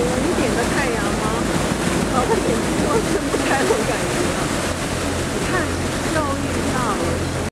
五点的太阳吗？好，快点，我真的。